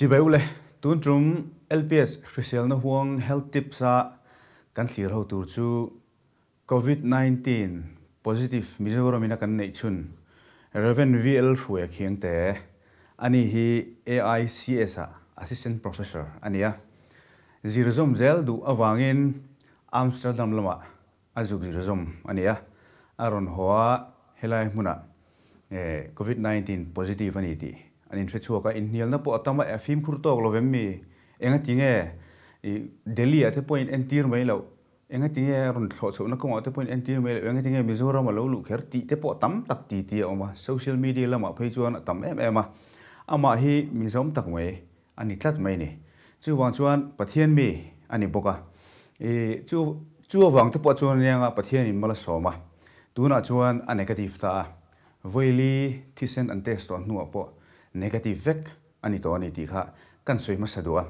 chỉ bây lệ tuân trung LPS social nó huang health tips sa kan thlir ho tur chu COVID-19 positive Mizoram ina kan nei chun. Reven VL hruya khiang te, ani hi AICS a, assistant professor ania zirzom zel du awangin Amsterdam lama azuk zirzom ania aron hoa, helai muna eh, COVID-19 positive ani ti anin thre chuaka in hial na po atama afim lo lovem mi enga tinge Delhi at point en tir mai lo enga tinge ron thlo chu na ko at point en tir mai lo enga tinge Mizoram lo lu kher ti te po tam tak ti ti oma social media lama phei chuan tam em em a ama hi Mizoram tak mai ani tlat mai ni chu wang chuan pathian mi ani boka e chu chu wang te po chuan yang a pathian in mala soma tuna chuan a negative ta voili thisen an test to nu po negative vek, ani to ani ti kha, kan soi ma sadua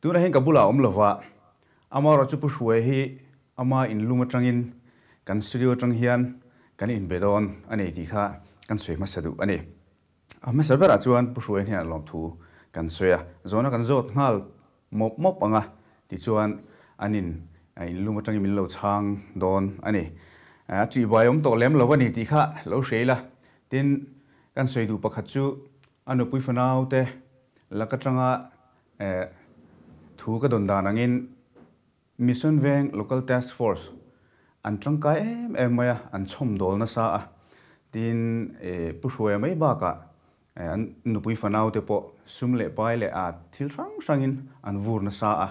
tuna hen kabula om lova ama ro chu pu hruai hi, ama in luma tangin kan studio tang hian, kan in bedon ani ti kha, kan soi ma sadu ani. Ama sabera chuan pu hruai hian lom thu, kan soya zona kan zot ngal, mop mop anga. Ti chuan anin in luma tangin min lo chang don, ani. A chi bai om to lem lovani ti kha, lo sheila tin kan soi du pakhat chu anu pui là te trang eh thu ka don dan angin mission veng local task force. An cái em em mày an chom đồ nó sa a. Tin e pu hruai mai ba ka. Eh, an nu pui fanau te po, sum lệ bay lệ à thiếu sáng sáng in an vur nó sa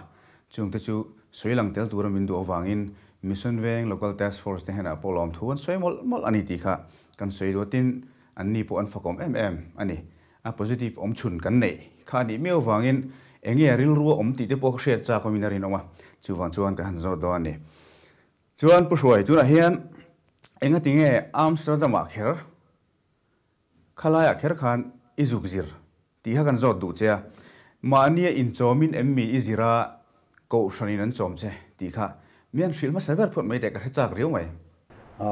chúng ta chú suy lăng tel mình min du in mission veng local task force te hena polom thuan soi mol mol ani ti kha. Kan soi do tin, an ni po an fakom em em, ani. a positive om chun kan nei kha ni meu wangin enge ril ru om ti te po hriat cha ko minarin oma chuwan chuan ka han zo do ani chuan pu hruai tu na hian enga tinge amsterdam a kher khalaya kher khan izuk zir ti ha kan zo du che ma ania in chomin emmi izira ko shanin an chom che ti kha mian shil ma saber phot mai te ka chak riu mai a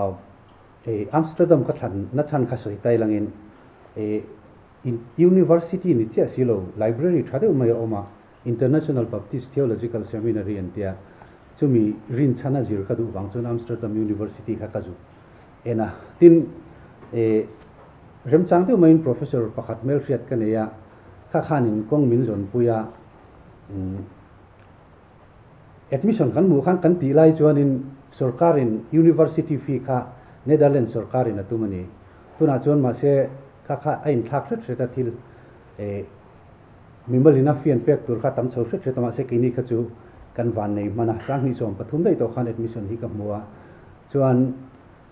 e amsterdam ka than na chan kha soi tai langin e in university ni chia silo library thade umay oma international baptist theological seminary and tia chumi rin chana jir ka du wangchon amsterdam university kha ka ju ena tin e rem chang te main professor pakhat mel riat ka ne ya kha khan in kong min zon puya mm, admission kan mu khan kan ti lai chuan in sarkar in university fee kha netherlands sarkar in atumani. Tuna chuan ma se kha ain thak se cheta thil e mimal ina fian pek tur kha tam chho se cheta ma se kini kha chu kan van nei mana sang ni som pathum dei to khan admission hi ka muwa chuan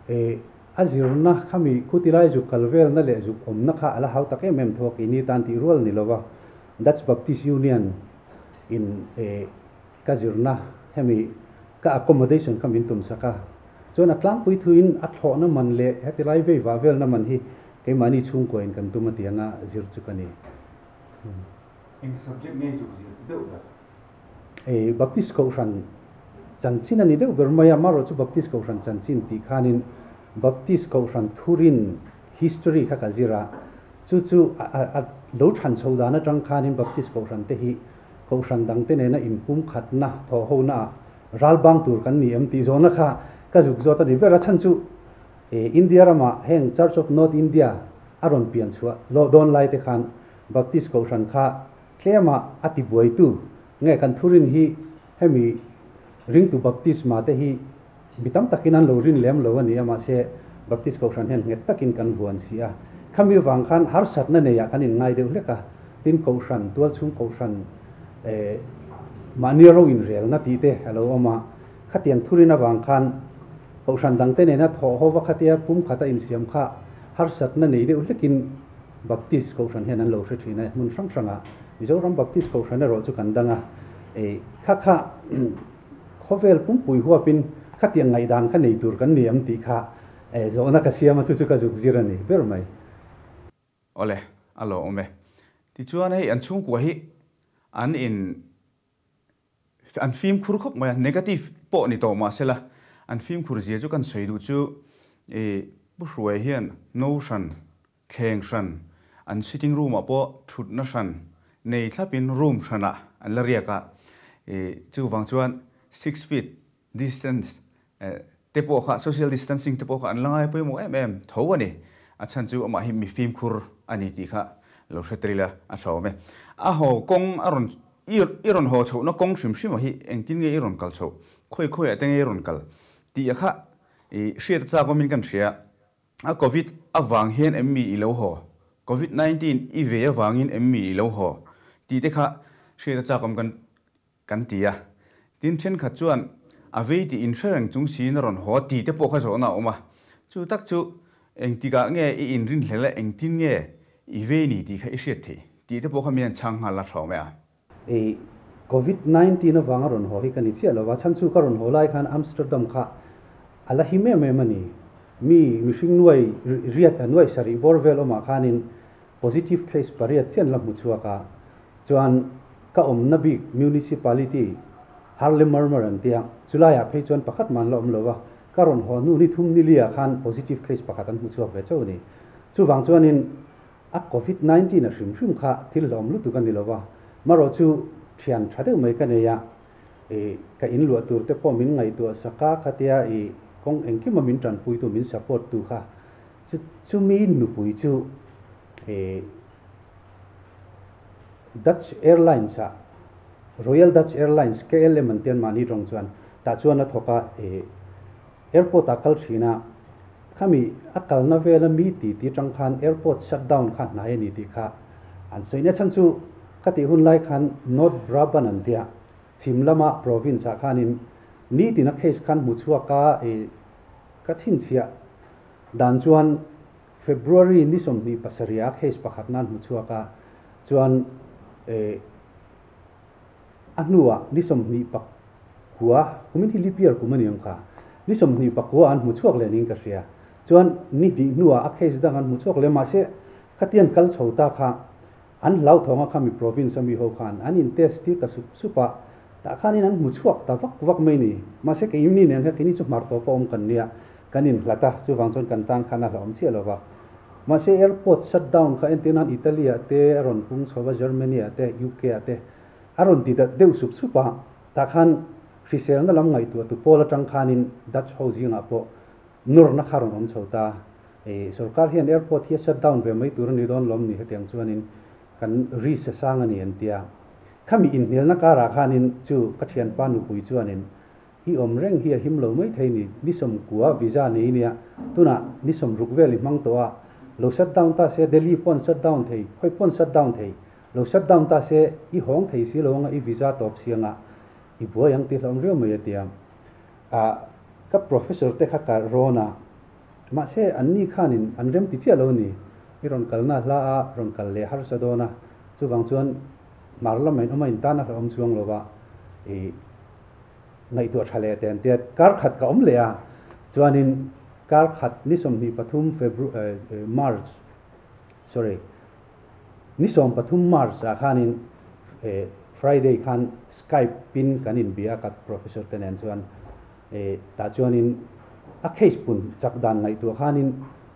e azirna khami kutilai ju kalvel na le ju om na kha ala hau take mem thok ini tan ti rol ni lova dutch baptist union in e kazirna hemi ka accommodation kam in tum saka chuan atlang pui thuin a thlo na man le hetilai ve wa vel na man hi. e mani chung ko in kan tuma ti anga zir chu kani in subject ne ju zir de u e baptist ko chan chanchin ani de burmaya ma ro chu baptist ko chan chin ti khanin. Baptist ko shan thurin history kha ka zira. Chu chu a lo chan chho da na tang khanin baptist ko shan te hi ko shan dang te ne na in pum khat na tho ho na. Ral bang tur kan ni em ti zo na kha. Ka juk zo ta ni ve ra chan chu. India rama heng Church of North India aron pian chua. Lo don lai te khan baptist ko ran kha klema ati boi tu. Nge kan thurin hi hemi ring tu baptist ma te hi bitam takinan lo rin lem lo ani ama se baptist ko ran hen nge takin kan buan sia khami wang khan har sat na ne ya kan in ngai de le ka. Tin ko ran tual chung ko ran e eh, maniro in rel na ti te. Hello ama khatian thurina wang khan ho san dang te ne na tho ho wa khatia pum khata in siam kha har sat na nei de ulekin baptist ko san henan lo se thina mun sang sanga mizoram à. baptist ko san ro chu kan danga e kha kha khovel pum pui huwa pin khatiang ngai dan kha nei tur kan niam ti kha e zo na ka siama chu chu ka juk zirani ber mai ole alo ome ti chuan hei an chung ko hi an in an film khur khop ma negative po ni to ma sela an phim khur zia chu kan soi du chu e bu hruai hian no shan kheng shan an sitting room apo thut na shan nei thlapin room thana an la riaka e chu wang chuan 6 feet distance e, te po kha, social distancing te po kha, an langai pe mo em em tho ani. A chan chu ama hi mi film khur ani ti kha, lo hretrila a chawme a ho kong aron iron ho chho na kong shim shim hi, engtin nge iron kal chho khoi khoi ateng iron kal ti kha. E hriat cha ko min kan hria. A covid awang hian emmi i lo ho covid 19 i ve awangin emmi i lo ho ti te kha, hriat cha kom kan kan ti a. Tin chen kha chuan, a ve ti in thrang chung si na ron ho ti te po kha zo na oma chu tak chu, eng ti ga nge i in rin hlela eng tin nge i ve ni ti kha i hriat the ti te po kha mian chang ha la thaw me a. Covid 19 awang ron ho hi kan i chia lo wa. Chan chu ka ron ho lai khan amsterdam kha. Ala hi me me mani mi mishing nuai riat nuai sari borvel oma khanin positive case pariat chen lam mu chuaka chuan ka om nabi municipality harlem murmur an tia chulaya phei chuan pakhat man lo om lowa karon ho nu ni thum ni lia khan positive case pakhat an mu chuak ve chau ni chu wang chuan in a covid 19 a hrim hrim kha thil lom lu tu kan ni lowa maro chu thian thade mai ka ne ya e ka in lu tur te po min ngai tu saka khatia e kong engki ma min tran pui tu min support tu kha. Chu chu mi nu pui chu e Dutch Airlines a, Royal Dutch Airlines KLM an tian mani rong chuan. Ta chuan a thoka e airport a kal thina. Khami akal na vela mi ti ti tang khan, airport shutdown khan na ni ti kha. An soina chan chu khati hun lai khan North Brabant an tia. Chimlama province a khanin ni ti na case khan mu chua ka e ka thin chia dan chuan february ni som ni pasaria case pakhat nan mu chua ka. Chuan e anua ni som ni pak kuwa kumin hi lipiar kumani ang ka ni som ni pak kuwa an mu chuak le ning ka sia. Chuan ni di nuwa a case dang an mu chuak le ma se khatian kal chhota kha. An lau thonga khami province ami ho khan. An in test ti ka supa 다카니 난 무추악 다박 구박 메니 마세 게 임니 낸가 기니 좀 마르토 폼 간니야. 간인 플라타 주 방촌 간탕 카나 롬 치엘로바 마세 에어포트 셧다운 카 엔티난 이탈리아 테 에론 쿵 소바 저머니아 테 유케 아테 아론 디다 데우 숲숲바 다칸 피세는 람 나이 투 폴라 탕칸인 다츠 하우징 아포 누르나 카론 롬 소다. 에 서카 현 에어포트 히 셧다운 베 메이 투르니 돈 롬니 헤땡 주아닌 kan ri sa sang ani an tia entia khami in hmel na kara khanin chu kathian panu pui chuanin hi om reng hi him lo mai theini nisom của visa nei nia. Tuna nisom rukvel mang to a. Shutdown ta sẽ delhi pon shutdown thei khoi pon shutdown thei. Lo shutdown ta sẽ đi hong thei xí lo nga visa top sianga i bo yang ti hlom reu mai tiệm à ka professor มาละไม่เอาไม่ตานะอมช่วงโลวะไอในตัวทะเลเตีนเตียการขัดกับอมเลยอะจวนี้การขัดนิสมนีปฐุมเฟบรุเอ่อมาร์ช sorry นิสมปฐุมมาร์ชอาคานี้เอ่อ Friday คัน Skype ปินคันนี้เบียกับโปรเฟสเซอร์เตนนชวนเอ่อตาจวนี้อักเคสปุ่นจักดันในตัวคานิน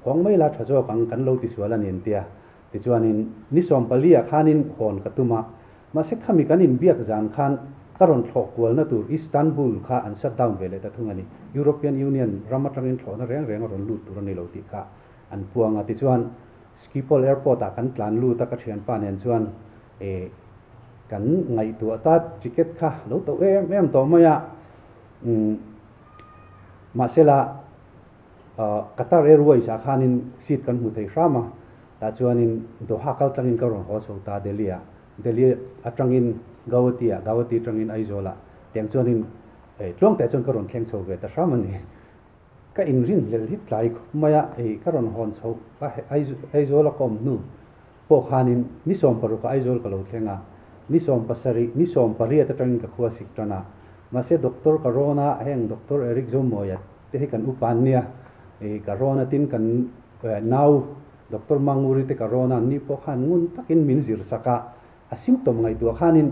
ของไม่ละทะโจกังกันโลติสวลันินเตียติจวนินนิสมปลียาคานินหอนกตุมา มาเสกขามีกันอินเบียกจานขันกรณทอกวลนะตูอิสตันบูลค่ะอันสัตดาวเวลต่ทุงอันนี้ยุโรเปียนยูเนียนรัมาตรังอินทรนเรียงเรียงรอนลูตุรนิโลติค่ะอันพวงอติชวนสกีปอลแอร์พอร์ตกันตลานลูตะกระเทียนปานเนชวนเอกันไงตัวตาจิเก็ตค่ะแล้วตัวเอ็มเอ็มตัวเมียมาเสละเอ่อกตาร์เอร์ไวส์อาคารินซีดกันมุทัยรามาแต่ชวนินโดฮากัลตังอินกรอนฮอสโซตาเดลีย Delhi atangin gawati ya gawati tangin aizola tengchon in eh, tlong te chon karon thleng chho ge ta shramani ka in rin lel hit lai maya e karon hon chho ka aizola kom nu. Po khanin ni som paru ka aizol ka lo thlenga ni som pasari ni som pari ta tangin ka khuwa sik tana ma se doctor corona heng doctor eric zom moya te kan upan nia. Eh, e corona tin kan now doctor manguri te corona ni po khan ngun takin min zir saka. A symptom ngai tu khanin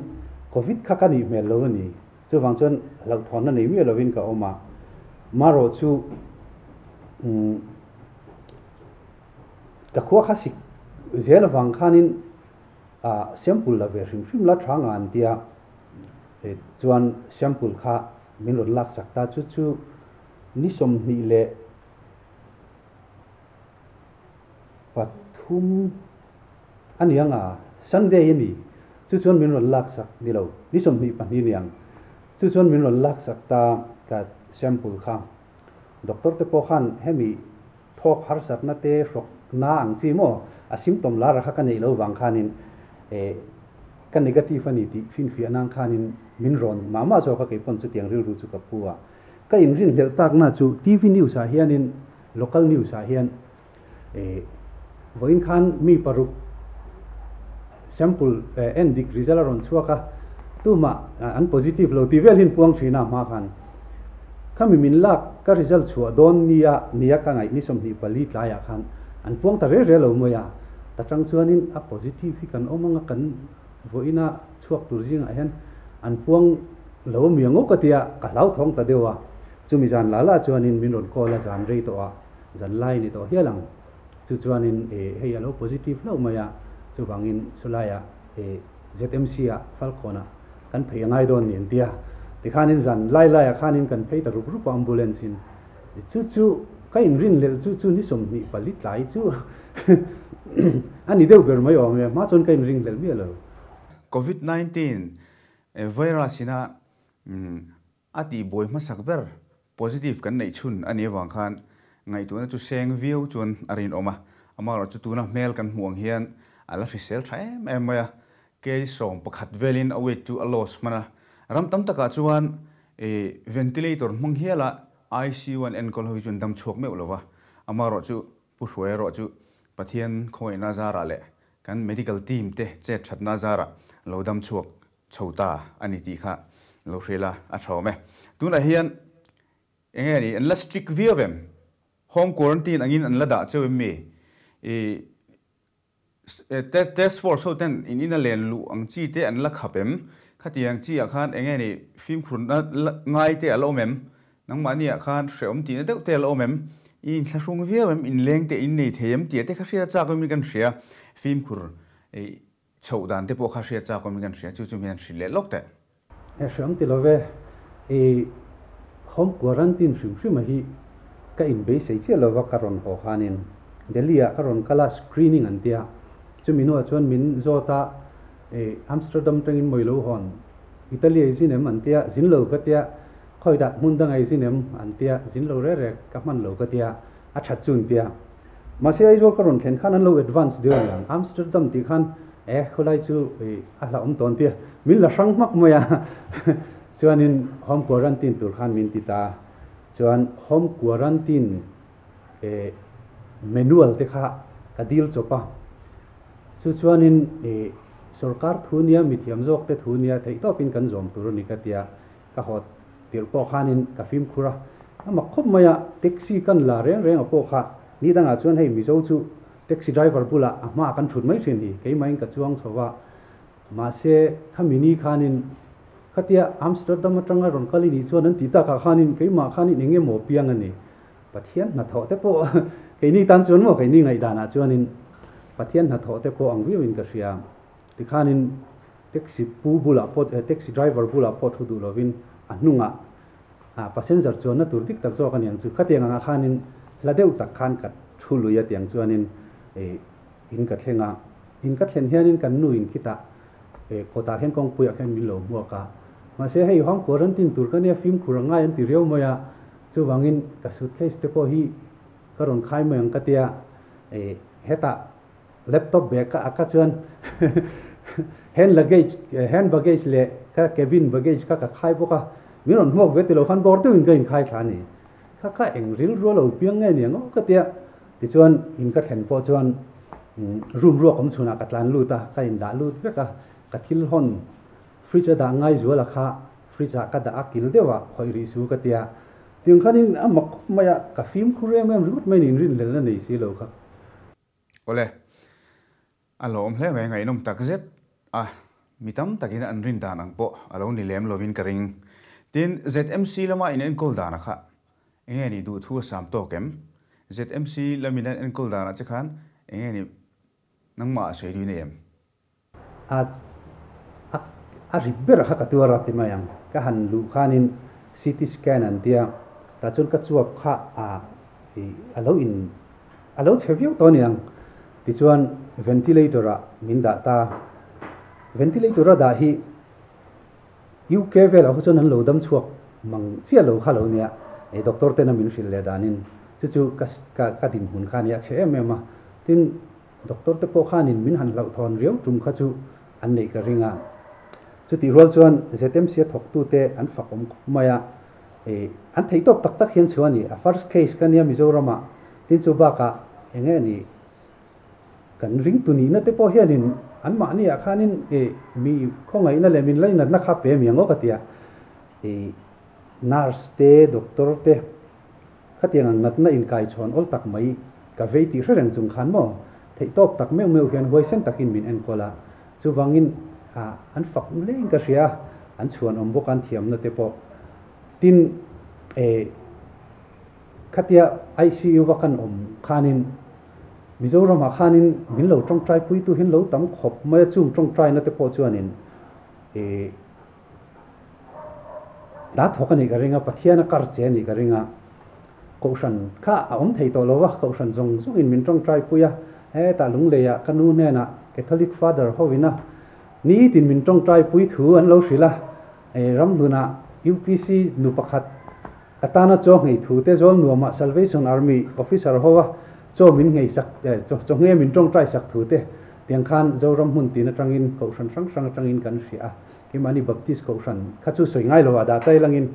covid kha kani mel lo ni. Chu wang chon lag thon na nei mi lovin ka oma. Maro chu um ka khuwa kha sik zel wang khanin, a sample la ve rim rim la thang an tia. E chuan sample kha min ro lak sakta chu chu ni som ni le pathum anianga sunday ni. Chu chuan min ron lak sak ni lo ni som ni pa ni niang chu chuan min ron lak sak ta ka sample kha doctor te po khan hemi thok har sat na te rok na ang chi mo a symptom la ra kha ka nei lo wang khanin e ka negative ani ti fin fi anang khanin min ron ma ma zo ka ke pon chu tiang ri ru chu ka puwa ka in rin hel tak na chu tv news a hianin local news a hian e voin khan mi paruk sample eh, en dik result ron chuwa ka tu ma eh, an positive lo ti vel hin puang thina ma khan. Khami min lak ka result chuwa don nia nia ka ngai ni som ni pali tla ya khan. An puang ta re re lo mo ya. Ta tang chuan in a positive hi kan omanga kan voina chuak tur jing a hen. An puang lo miango ka tia ka lau thong ta dewa chumi jan la la chuan in min ron ko la jan rei to a. Jan lai ni to hialang chu chuan in eh, e hei alo positive lo maya ya. Chu bangin sulaya e eh, ZMC a falcona kan phei ngai don nin tia. Ti khanin zan, lai lai a khanin kan phei ta rup rup ambulance in. Chu chu ka in rin le chu chu ni som ni palit lai chu. Ani deu ber mai om ma chon ka in ring lel mi lo. Covid 19 eh, virus ina mm, ati boy ma sakber positive kan nei chun. Ani wang khan, ngai tu na chu seng view chun arin oma amaro chu tu na mail kan huang hian ala risel thae em ya ke som pakhat velin awet chu alos mana. Ram tam taka chuan e ventilator mong hiala ICU an enkol hoi chun dam chuak me ulova amaro chu pu hruai ro chu pathian khoi na zara le kan medical team te che that na zara lo dam chuak chhota ani ti kha. Lo hrela a thawme tuna hian engeni an la strict viavem home quarantine angin an la da chewe me. E test for so ten in in a len lu ang chi te an la khapem khatiang chi a khan enge ni film khun na ngai te alo mem nang ma ni a khan shreom ti na te alo mem in thlasung viam in leng te in nei them ti te kha khashia cha ko mi kan shia film khur e chhau dan te po kha khashia cha ko mi kan shia chu chu mian hrile lok te e shreom ti lo ve e hom quarantine shim shim hi ka in be sei che lo wa karon ho hanin delia karon kala screening antia cho mình nói cho chuan min zota e eh, amsterdam tangin moilo hon italy ai sinem an tia, zin lo ka tia, khoi da mun dang ai sinem an tia, zin lo re re các man lo cái tia, a that chun tia. Ma se ai zol karon thlen khan an lo advance de yang, amsterdam ti khan e kholai chu e a la om ton tia. Min la sang mak moya à. chuanin home quarantine tur khan min ti ta. Chuan home quarantine e eh, manual te kha, ka deal chopa chu chuanin e sarkar thunia, mithiam jok te thunia, thei to pin kan zom tur ni ka tia ka hot tir po khanin, ka phim khura. Ama khop maya, taxi kan la reng reng apo kha, ni danga chuan hei mizo chu, taxi driver bula, ama kan thut mai thin hi kei mai ka chuang chowa ma se khamini khanin, khatia amsterdam atanga ron kali ni chuan an tita ka khanin kei ma khanin enge mo piang ani. Pathian na tho te po kei ni tan chuan mo kei ni ngai dana chuanin pathian na tho te ko ang viu win ka sia ti khanin taxi pu bula pot eh, taxi driver bula pot hu du lovin anunga a passenger chuan na tur dik tak chaw kan yang chu. Khatiang anga khanin ladeu tak khan kat thulu ya tiang chuanin e in ka thlenga in ka thlen hianin kan nu in kita e eh, kota hen kong puya khen min lo mu ka ma se hei, hong ko ran tin tur kan ya film khuranga yan ti reu moya chu wangin ka su suitcase te ko hi karon khai mo yang katia e heta laptop bag ka aka chuan hand luggage hand baggage le ka cabin baggage ka ka khai boka mi ron mok veti lo khan bor tu in ka in khai thani ka ka eng ril ro lo piang nge ni ngo ka tia ti chuan in ka thlen po chuan room ro kom chuna ka tlan lu ta ka in da lu ve ka ka thil hon fridge da ngai zu la kha fridge ka da akil dewa khoi ri su ka tia tiếng khanin amak maya ka film khure mem rut mai nin rin le na nei si lo kha ole alo om hle mai ngai nom tak zet a mitam takin an rin dan po alo ni lem lovin karing tin ZMC lama in en dana kha enge ni du thu sam to kem ZMC lamina en kol dana chakhan enge ni nang ma sei ri ne em a a ribber ka tuara ti mayang ka han lu khanin ct scan an tia. Ta chun ka chuap kha a alo in alo chheviu to niang ti chuan ventilator a min da ta. Ventilator a da hi UK vel a chuan an lo dam chuak, mang chia lo kha lo nia. E doctor te na min hril le danin chu chu ka ka ka din hun khan ya che em em ma tin doctor te po khanin min han lo thon riau tum kha chu an nei ka ringa. Chu ti rol chuan zetem sia thok tu te an fakom maya e eh, an thei top tak tak hian chuani a first case kan ya mizorama tin chu ba ka enge ni kan ring tu ni na te po hian in an ma ni ah a khanin e mi khongai na le min lai na na kha pe mi ngo ka tia ah. e nurse te, doctor te khatiang an nat na in kai chon, ol tak mai, ka vei ti hreng chung khan mo. Thei top tak meu meu hian hoi sen takin min en kola. Chu wangin a, an fak um leng ka ria an chuan om bokan thiam na te po. Tin e khatia ah, ICU wakan om khanin mizoram a khanin min lo trong trai pui tu hin lo tam khop mai chung trong trai na te po chuanin e đã thọ cái này cái ringa pathian a kar che ni cái ringa ko san kha a om thei to lo wa ko san zong in min trong trai puya he ta lung le ya kanu ne na catholic father ho wina ni tin min trong trai pui thu an lo sila e ram luna upc nu pakhat atana cho ngei thu te zol nu ma salvation army officer ho cho mình ngày sắc cho cho nghe mình trong trai sắc thủ thế tiếng khan dâu râm hun tin trang in khẩu sẵn sẵn sàng trang in cần sĩ à cái mà đi baptist khẩu sẵn khá chú sợi ngay rồi đã tay lang in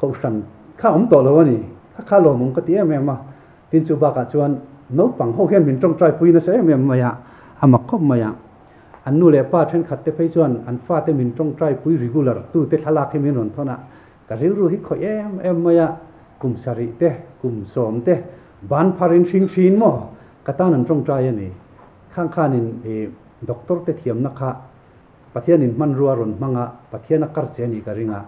khẩu sẵn khá ống tổ rồi nè khá khá lo mong cái tiếng em mà tin chú ba cả chuan nấu bằng hậu hiện mình trong trai pui nó sẽ em mày à à mặc khóc mày à anh nu lệ pa trên khát tế phải chuan anh pha tế mình trong trai pui regular tu tế thà lạc mình hồn thona cả riêng ru hít khỏi em em mày à cùng sari tế cùng xóm tế ban pharin shing shin mo katanan trong cha ya ni. Khang khan in e doctor te thiam na kha. Pathian in man ruwa ron manga pathian kar che ni ka ringa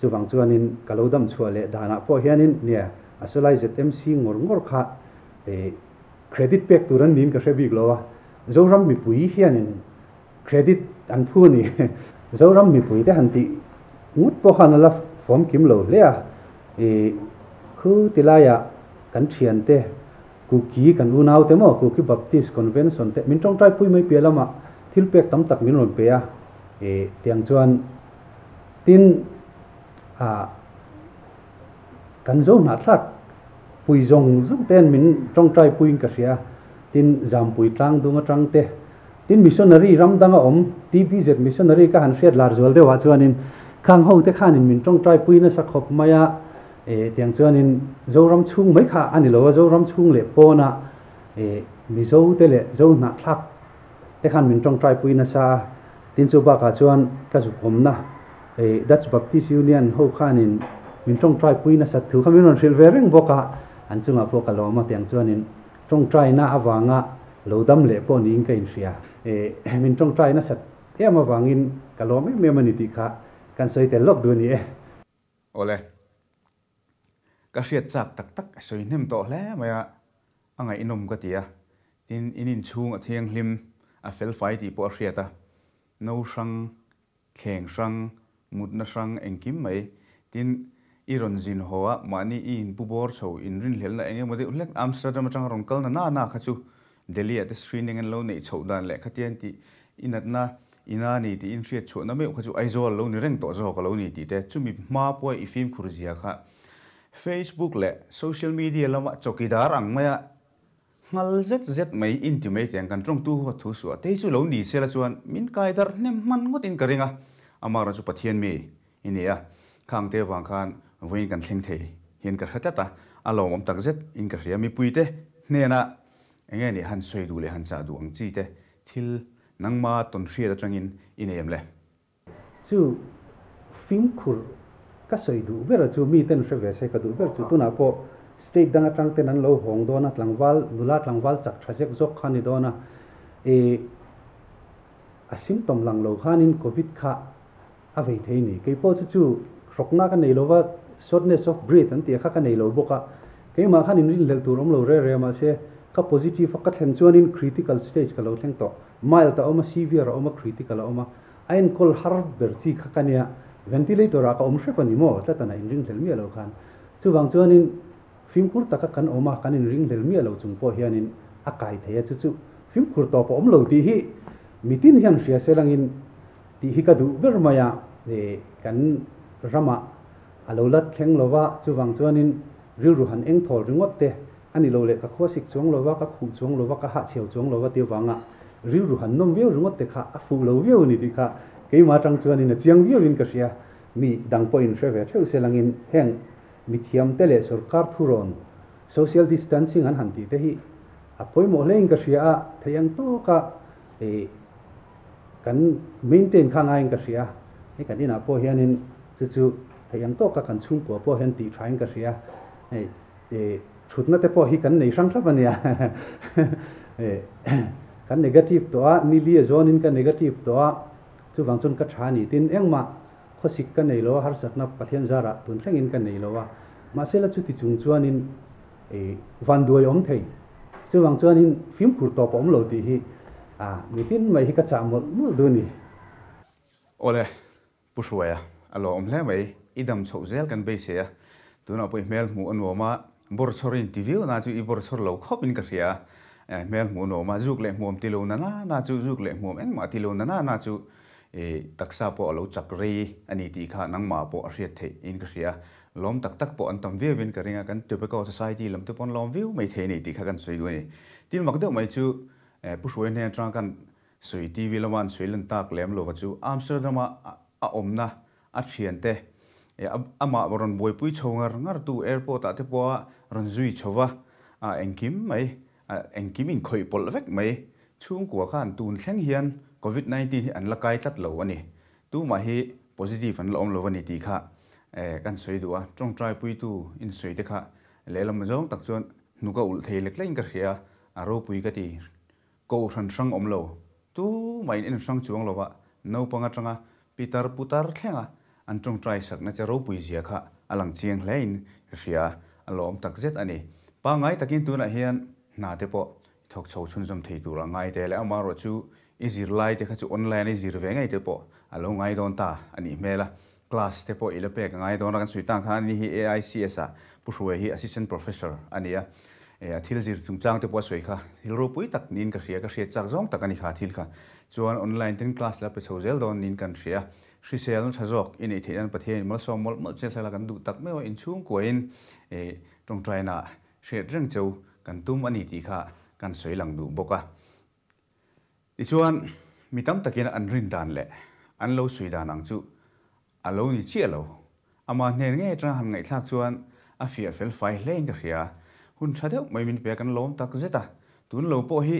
chuwang chuan in kalodam chuale dana po hian in ne asulai jet mc ngor ngor kha. E credit pack turan nin ka shebi glowa zoram mi pui hian in credit an phu ni. Zoram mi pui te hanti ngut po khan la form kim lo le a. E khu tilaya kan thian te, ku ki kan unau te mo, ku ki baptist convention te. Min tong trai pui mai pe lama, thil pek tam tak min ron pe a e tiang chuan, tin, a, kan zo na thak, pui zong zung ten min trong trai pui ka sia. Tin jam pui tlang dunga tang te. Tin missionary ram danga om tpz missionary ka han siat lar zol de wa chuanin. Khang ho te khanin min trong trai pui na เตียงเชวนอินโจรำชุ่งไม่ค่ะอันนี้เราว่าโจรำชุ่งเละโปอนะเอมีโจเตเละโจหนักทักแต่ขันมินตรงใจปุยนาซาตินสุบากาชวนกสุผมนะเอดัชบัพติสยูเนียนเขาข้านินมินตรงใจปุยนาสัตถุขามินนสิลเวริงบวกะอันซึ่งอ่พวกกะลอมาเตียงเชวนอินตรงใจน่าอวังอะเราดำเละโปอนี้ก็อินเสียเอมินตรงใจนะสัตเอมาวังอินกะลอไม่เมื่อมันติค่ะกันเส่แต่ลบดูนี่เอโอเล ka hriat chak tak tak soi nem to hle maya anga inom ka tia tin inin chung a thiang hlim a fel fai ti po hriata no sang kheng sang mut na sang engkim mai. Tin iron zin hoa mani in bubor chho in rin hlel na enge mode ulek amsterdam atang ron kal na na na khachu delhi at screening and lo nei chho dan le khatian ti inat na, ina ni ti in riat chu na me khachu aizol lo ni reng to zo ka lo ni ti te. Chumi ma poi i film khurjia kha facebook le social media lama chokidar ang maya ngal zet zet mai intimate yang kan trong tu ho thu su te su lo ni sela chuan min kai dar nem man ngot in karinga amara chu pathian mi inia khang te wang khan voin kan thleng thei hian ka hata ta alo om tak zet in ka ria mi puite ne na enge ni han soi du le han cha du ang chi te. Thil nangma ton hria da changin ineem le chu phim khur ka soi du ber chu mi ten fe ve se ka du ber chu tu na po state dang tang ten an lo hong do na tlangwal nula tlangwal chak tha sek zok khani do na. E a symptom lang lo khan in covid kha a avei thei ni. Ke po chu chu rokna ka nei lo wa shortness of breath an ti kha ka nei lo boka ke ma khan in rin lel tu rom lo re re ma se ka positive ka thlen chuan in critical stage ka lo thleng to. Mild ta oma severe oma critical oma. Ain kol har ber chi kha kania ventilator ra ka om hre ni mo tla tana in ring hlel alo khan. Chu wang chuanin film kur taka kan oma kan in ring hlel alo chung po hian in a kai theya chu chu film kur to pa om lo ti hi. Mitin hian hria selangin ti hi ka du ber maya e kan rama. Alo lat thleng lova chu wang chuanin ril ru han eng thol ringot te. Ani lo le ka kho sik chuang lova ka khu chuang lova ka ha cheu chuang lova ti wanga. Ril ru han nom veu ringot te kha, a fu lo veu ni ti kha. kei ma chang chuan in chiang view in ka sia. Mi dang po in shwe ve cheu selang in heng. Mi thiam tele sarkar thuron social distancing an hanti te hi. A poi mo le in ka sia a thayang to ka e kan maintain khang a in ka sia. He kan in po hian in chu chu thayang to ka kan chung ko po hian ti thain ka sia. E e chutna te po hi kan nei sang thap ania e kan negative to a ni li zone in ka negative to a. chu wang chun ka tha ni tin engma khosik ka nei lo har sakna pathian zara tun thleng in ka nei lo wa ma sela chu ti chung chuan in e van duai om thei chu wang chuan in phim khur to pom lo ti hi. A mi tin mai hi ka cha mo mu du ni ole pushwaya alo om hle mai idam chho zel kan be se ya tuna poi mel mu anwa ma bor chorin tv na chu i bor chor lo khop in ka ria mel mu no ma juk le ti tilo na na na chu juk le muam eng ma tilo na na na chu taksa po lo chak ri ani ti kha nang ma po a riat the in ka ria lom tak tak po an tam ve vin ka ringa kan typical society lam te pon lom view mai the ni ti kha kan soi ni tin mak de mai chu pu shwe ne trang kan soi tv lawan soi lan tak lem lo chu amsterdam a omna a thian te ama ron boi pui chongar ngar tu airport ate po ron zui chowa a engkim mai engkim in khoi pol vek mai chung kwa khan tun thleng hian covid 19 an lakai tat lo ani. Tu ma hi positive an lom lo ani ti kha. E kan soi duwa. Trong trai pui tu in soi te kha. Lelam jong tak chuan nuka ul thei lek lain ka hria. Aro pui ka ti ko ran sang om lo. Tu mai in sang chuang lo wa. No panga changa pitar putar thlenga an trong trai sak na charo pui zia kha. Alang chiang lein ria alom tak zet ani. Pa ngai takin tu na hian na te po. Thok chho chun jom thei tu ra ngai te le. Ama ro chu izir lai te khachu online izir ve ngai te po. Alo ngai don ta ani mela class te po ile pe ngai don ran sui tang khan ni hi AICS a. Pu hi assistant professor ania e athil zir chungchang te po soi kha. Hil ro pui tak nin ka hria ka hria chak zong tak ani kha thil kha. Chuan online ten class la pe chhozel don nin kan hria. Hri sel tha jok in ei theian pathian mal som mal mal che sala kan du tak me in chung koin e tong trai na hre reng chau, kan tum ani ti kha, kan soi lang du boka ichuan mitam takin an rin dan le. An lo sui dan ang chu. Alo ni chi alo ama hner nge tra han ngai thak chuan a fia fel fai hleng ka hria. Hun tha deuh mai min pe kan lom tak zeta. Tun lo po hi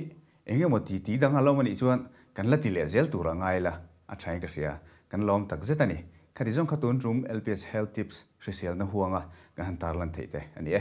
enge mo ti ti dang alo mani chuan kan la ti le zel tu ra ngai la. A thai ka hria. Kan lom tak zeta ni. Khati jong khatun room lps health tips risel na huanga. Kan han tar lan thei te. Ani e.